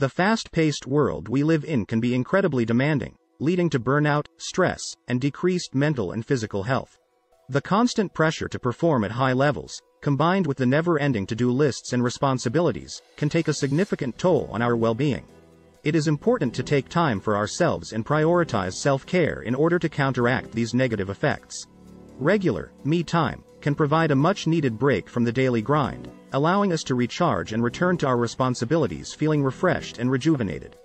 The fast-paced world we live in can be incredibly demanding, leading to burnout, stress, and decreased mental and physical health. The constant pressure to perform at high levels, combined with the never-ending to-do lists and responsibilities, can take a significant toll on our well-being. It is important to take time for ourselves and prioritize self-care in order to counteract these negative effects. Regular, me time, can provide a much-needed break from the daily grind, allowing us to recharge and return to our responsibilities feeling refreshed and rejuvenated.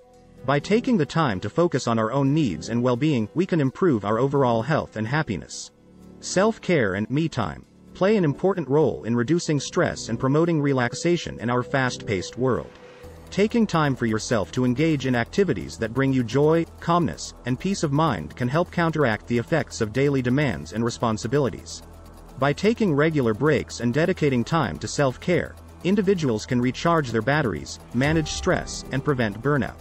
By taking the time to focus on our own needs and well-being, we can improve our overall health and happiness. Self-care and me time play an important role in reducing stress and promoting relaxation in our fast-paced world. Taking time for yourself to engage in activities that bring you joy, calmness, and peace of mind can help counteract the effects of daily demands and responsibilities. By taking regular breaks and dedicating time to self-care, individuals can recharge their batteries, manage stress, and prevent burnout.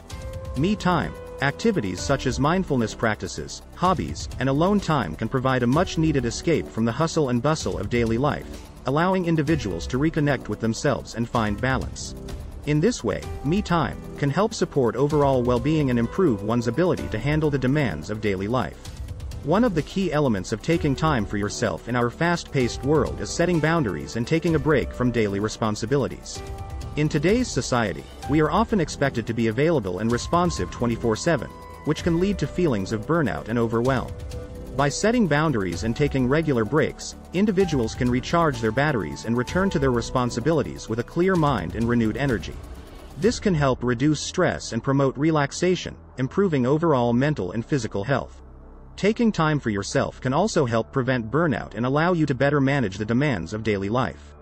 Me time, activities such as mindfulness practices, hobbies, and alone time can provide a much-needed escape from the hustle and bustle of daily life, allowing individuals to reconnect with themselves and find balance. In this way, me time can help support overall well-being and improve one's ability to handle the demands of daily life. One of the key elements of taking time for yourself in our fast-paced world is setting boundaries and taking a break from daily responsibilities. In today's society, we are often expected to be available and responsive 24-7, which can lead to feelings of burnout and overwhelm. By setting boundaries and taking regular breaks, individuals can recharge their batteries and return to their responsibilities with a clear mind and renewed energy. This can help reduce stress and promote relaxation, improving overall mental and physical health. Taking time for yourself can also help prevent burnout and allow you to better manage the demands of daily life.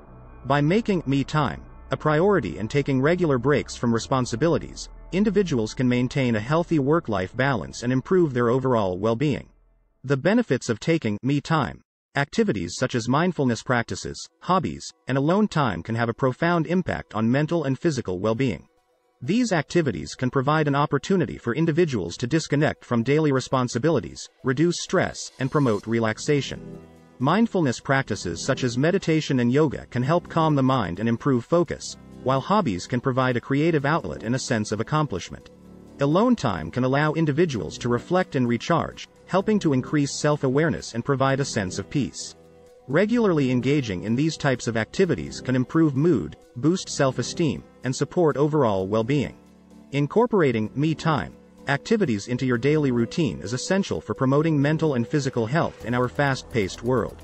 By making me time a priority and taking regular breaks from responsibilities, individuals can maintain a healthy work-life balance and improve their overall well-being. The benefits of taking me time. Activities such as mindfulness practices, hobbies, and alone time can have a profound impact on mental and physical well-being. These activities can provide an opportunity for individuals to disconnect from daily responsibilities, reduce stress, and promote relaxation. Mindfulness practices such as meditation and yoga can help calm the mind and improve focus, while hobbies can provide a creative outlet and a sense of accomplishment. Alone time can allow individuals to reflect and recharge, helping to increase self-awareness and provide a sense of peace. Regularly engaging in these types of activities can improve mood, boost self-esteem, and support overall well-being. Incorporating me time activities into your daily routine is essential for promoting mental and physical health in our fast-paced world.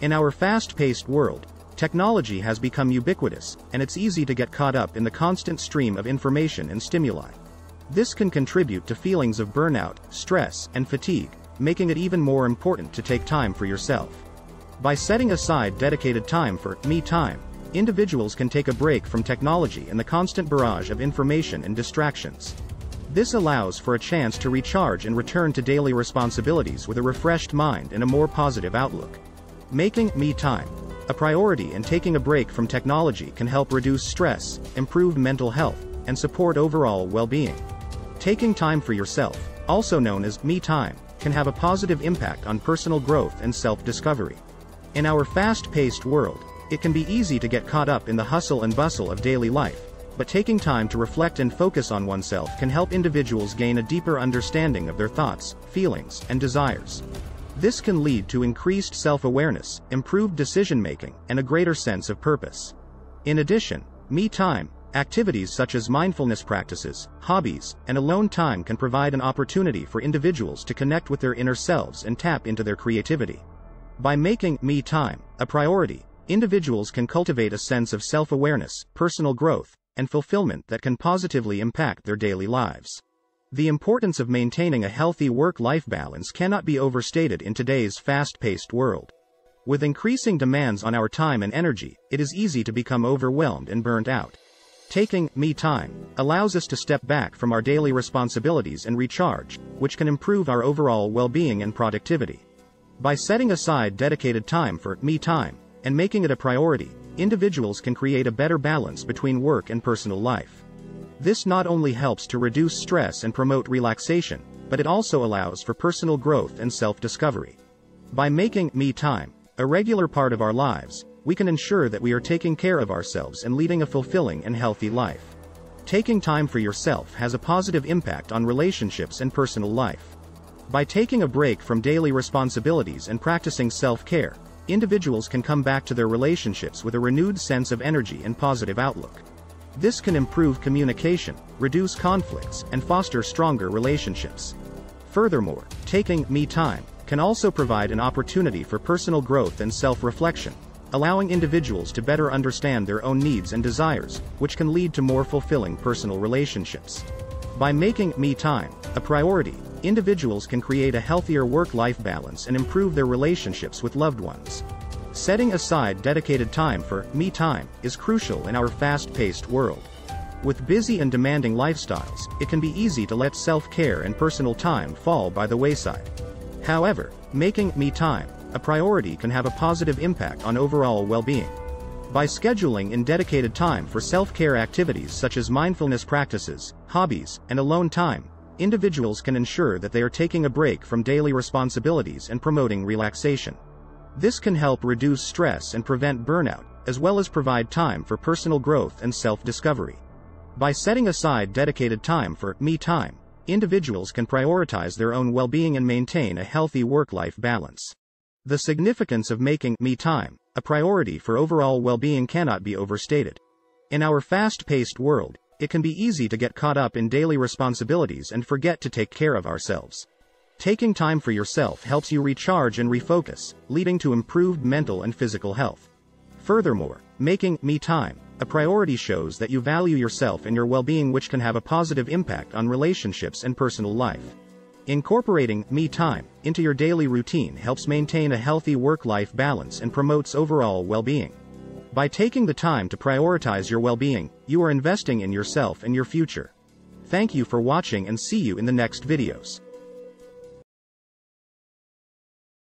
In our fast-paced world, technology has become ubiquitous, and it's easy to get caught up in the constant stream of information and stimuli. This can contribute to feelings of burnout, stress, and fatigue, making it even more important to take time for yourself. By setting aside dedicated time for me time, individuals can take a break from technology and the constant barrage of information and distractions. This allows for a chance to recharge and return to daily responsibilities with a refreshed mind and a more positive outlook. Making me time a priority and taking a break from technology can help reduce stress, improve mental health, and support overall well-being. Taking time for yourself, also known as me time, can have a positive impact on personal growth and self-discovery. In our fast-paced world, it can be easy to get caught up in the hustle and bustle of daily life, but taking time to reflect and focus on oneself can help individuals gain a deeper understanding of their thoughts, feelings, and desires. This can lead to increased self-awareness, improved decision-making, and a greater sense of purpose. In addition, me time, Activities such as mindfulness practices, hobbies, and alone time can provide an opportunity for individuals to connect with their inner selves and tap into their creativity. By making me time a priority, individuals can cultivate a sense of self-awareness, personal growth, and fulfillment that can positively impact their daily lives. The importance of maintaining a healthy work-life balance cannot be overstated in today's fast-paced world. With increasing demands on our time and energy, it is easy to become overwhelmed and burnt out. Taking me time allows us to step back from our daily responsibilities and recharge, which can improve our overall well-being and productivity. By setting aside dedicated time for me time and making it a priority, individuals can create a better balance between work and personal life. This not only helps to reduce stress and promote relaxation, but it also allows for personal growth and self-discovery. By making me time a regular part of our lives, we can ensure that we are taking care of ourselves and leading a fulfilling and healthy life. Taking time for yourself has a positive impact on relationships and personal life. By taking a break from daily responsibilities and practicing self-care, individuals can come back to their relationships with a renewed sense of energy and positive outlook. This can improve communication, reduce conflicts, and foster stronger relationships. Furthermore, taking me time can also provide an opportunity for personal growth and self-reflection, allowing individuals to better understand their own needs and desires, which can lead to more fulfilling personal relationships. By making me time a priority, individuals can create a healthier work-life balance and improve their relationships with loved ones. Setting aside dedicated time for me time is crucial in our fast-paced world. With busy and demanding lifestyles, it can be easy to let self-care and personal time fall by the wayside. However, making me time a priority can have a positive impact on overall well-being. By scheduling in dedicated time for self-care activities such as mindfulness practices, hobbies, and alone time, individuals can ensure that they are taking a break from daily responsibilities and promoting relaxation. This can help reduce stress and prevent burnout, as well as provide time for personal growth and self-discovery. By setting aside dedicated time for me time, individuals can prioritize their own well-being and maintain a healthy work-life balance. The significance of making me time a priority for overall well-being cannot be overstated. In our fast-paced world, it can be easy to get caught up in daily responsibilities and forget to take care of ourselves. Taking time for yourself helps you recharge and refocus, leading to improved mental and physical health. Furthermore, making me time a priority shows that you value yourself and your well-being which can have a positive impact on relationships and personal life. Incorporating me time into your daily routine helps maintain a healthy work-life balance and promotes overall well-being. By taking the time to prioritize your well-being, you are investing in yourself and your future. Thank you for watching and see you in the next videos.